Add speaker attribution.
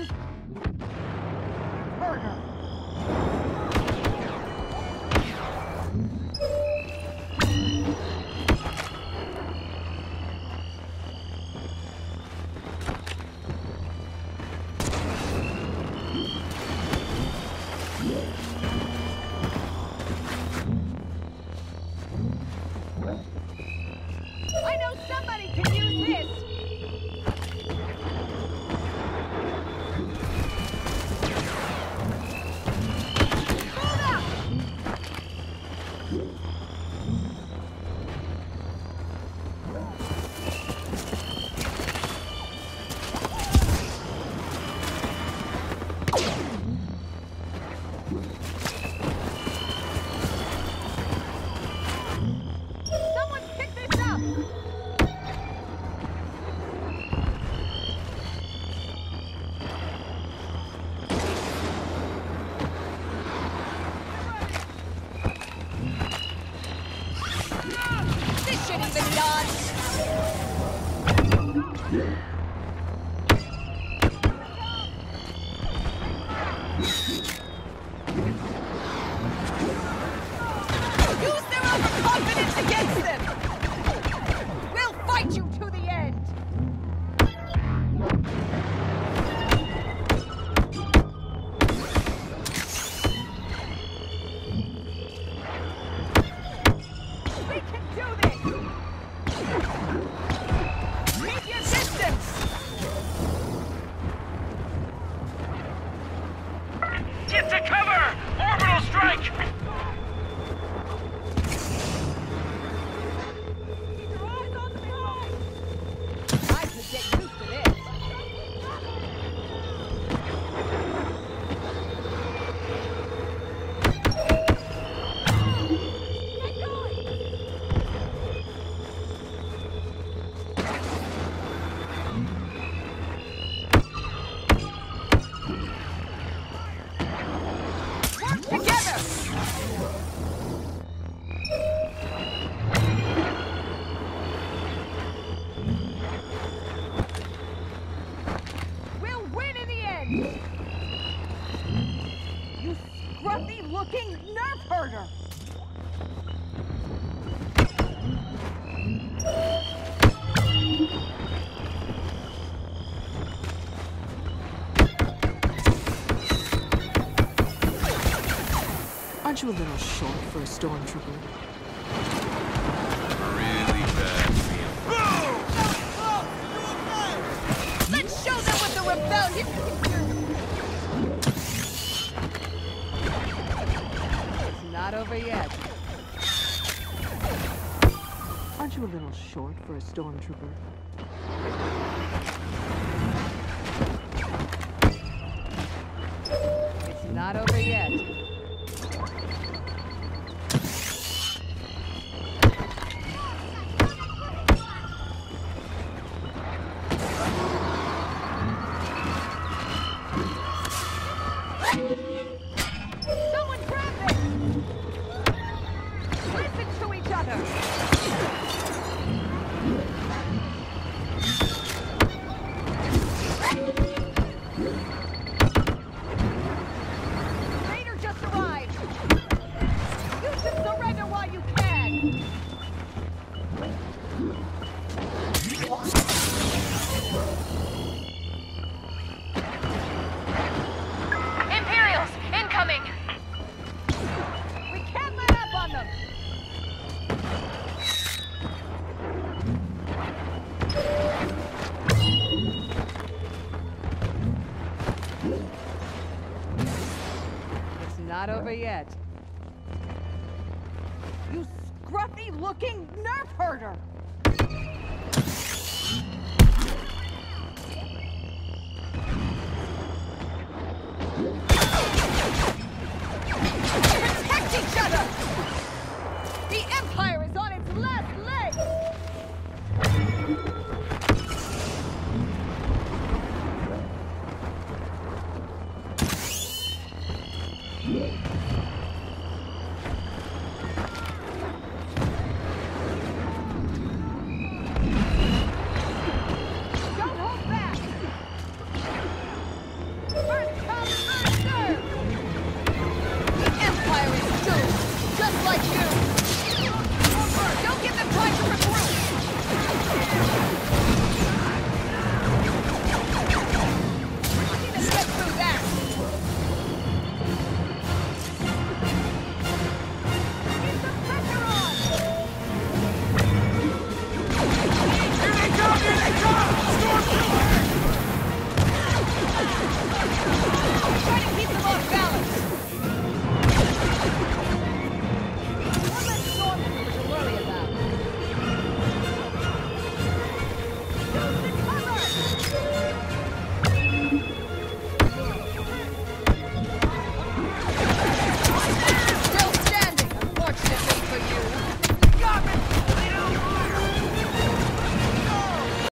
Speaker 1: Hmm. should even nod. further.
Speaker 2: Aren't you a little short for a stormtrooper?
Speaker 3: Really bad feeling.
Speaker 1: Let's show them what the rebellion... can do. over yet.
Speaker 2: Aren't you a little short for a stormtrooper?
Speaker 1: It's not over yet. It's not over yet. You scruffy-looking nerf herder! Burn!